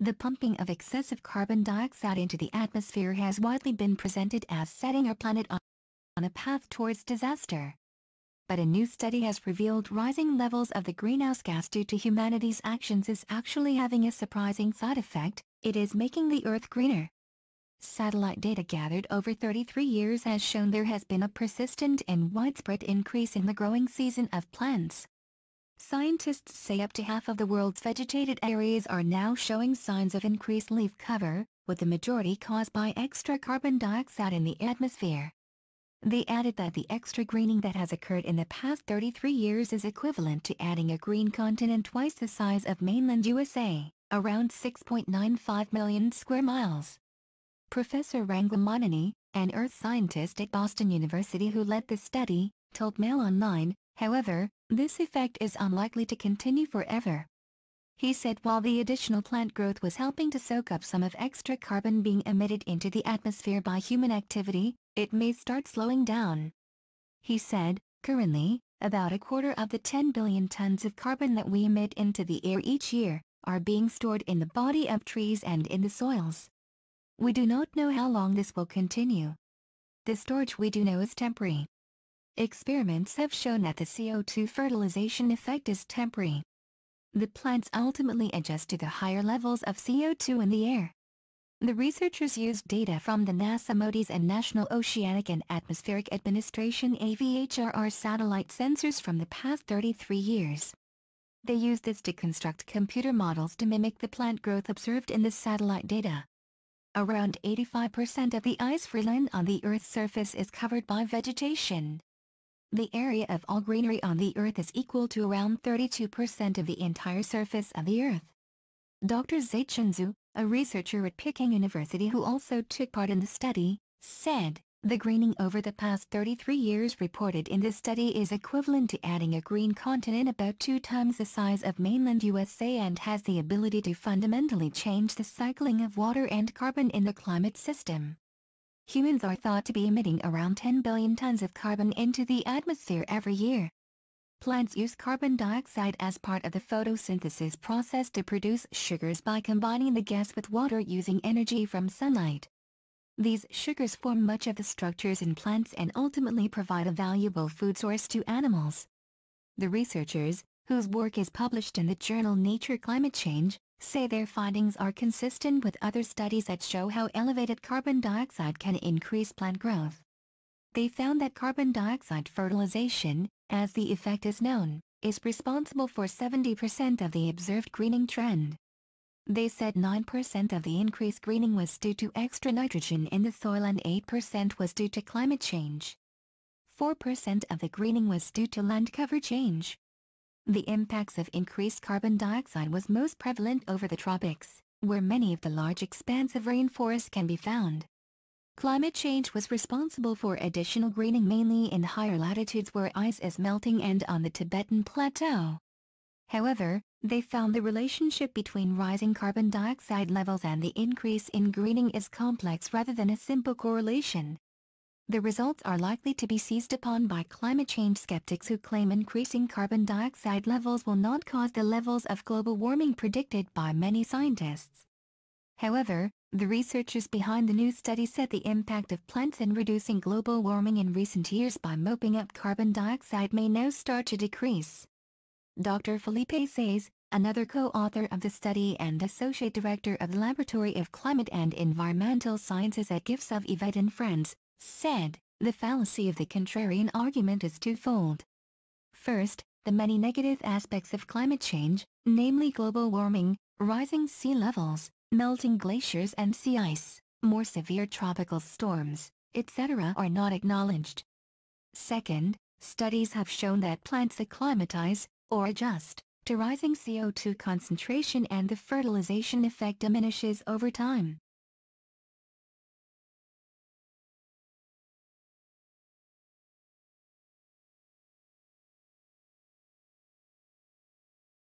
The pumping of excessive carbon dioxide into the atmosphere has widely been presented as setting our planet on, a path towards disaster. But a new study has revealed rising levels of the greenhouse gas due to humanity's actions is actually having a surprising side effect, it is making the Earth greener. Satellite data gathered over 33 years has shown there has been a persistent and widespread increase in the growing season of plants, Scientists say up to half of the world's vegetated areas are now showing signs of increased leaf cover, with the majority caused by extra carbon dioxide in the atmosphere. They added that the extra greening that has occurred in the past 33 years is equivalent to adding a green continent twice the size of mainland USA, around 6.95 million square miles. Professor Ranga Myneni, an earth scientist at Boston University who led the study, told Mail Online, however, this effect is unlikely to continue forever. He said while the additional plant growth was helping to soak up some of extra carbon being emitted into the atmosphere by human activity, it may start slowing down. He said, currently, about a quarter of the 10 billion tons of carbon that we emit into the air each year, are being stored in the body of trees and in the soils. We do not know how long this will continue. The storage we do know is temporary. Experiments have shown that the CO2 fertilization effect is temporary. The plants ultimately adjust to the higher levels of CO2 in the air. The researchers used data from the NASA MODIS and National Oceanic and Atmospheric Administration AVHRR satellite sensors from the past 33 years. They used this to construct computer models to mimic the plant growth observed in the satellite data. Around 85% of the ice-free land on the Earth's surface is covered by vegetation. The area of all greenery on the Earth is equal to around 32% of the entire surface of the Earth. Dr. Zaichun Zhu, a researcher at Peking University who also took part in the study, said, the greening over the past 33 years reported in this study is equivalent to adding a green continent about two times the size of mainland USA and has the ability to fundamentally change the cycling of water and carbon in the climate system humans are thought to be emitting around 10 billion tons of carbon into the atmosphere every year. Plants use carbon dioxide as part of the photosynthesis process to produce sugars by combining the gas with water using energy from sunlight. These sugars form much of the structures in plants and ultimately provide a valuable food source to animals. The researchers, whose work is published in the journal Nature Climate Change, say their findings are consistent with other studies that show how elevated carbon dioxide can increase plant growth. They found that carbon dioxide fertilization, as the effect is known, is responsible for 70% of the observed greening trend. They said 9% of the increased greening was due to extra nitrogen in the soil and 8% was due to climate change. 4% of the greening was due to land cover change. The impacts of increased carbon dioxide was most prevalent over the tropics, where many of the large expanse of rainforest can be found. Climate change was responsible for additional greening mainly in higher latitudes where ice is melting and on the Tibetan Plateau. However, they found the relationship between rising carbon dioxide levels and the increase in greening is complex rather than a simple correlation. The results are likely to be seized upon by climate change skeptics who claim increasing carbon dioxide levels will not cause the levels of global warming predicted by many scientists. However, the researchers behind the new study said the impact of plants in reducing global warming in recent years by mopping up carbon dioxide may now start to decrease. Dr. Philippe Ciais, another co-author of the study and associate director of the Laboratory of Climate and Environmental Sciences at Gif-sur-Yvette in France, said, the fallacy of the contrarian argument is twofold. First, the many negative aspects of climate change, namely global warming, rising sea levels, melting glaciers and sea ice, more severe tropical storms, etc. are not acknowledged. Second, studies have shown that plants acclimatize, or adjust, to rising CO2 concentration and the fertilization effect diminishes over time.